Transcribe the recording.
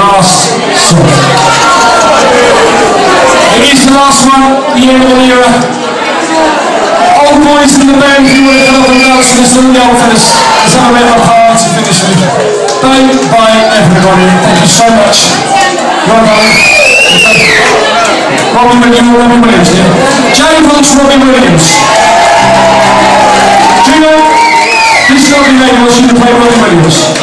last song. It is the last one, the end of an era. Old boys in the band who would have come up and danced with us and yelled for us as I read our part to finish with. Bye bye everybody, thank you so much. Well done. Robbie Williams, Robbie Williams, yeah. Jay Fox. Robbie Williams. Do you know, this lovely lady wants you to play Robbie Williams.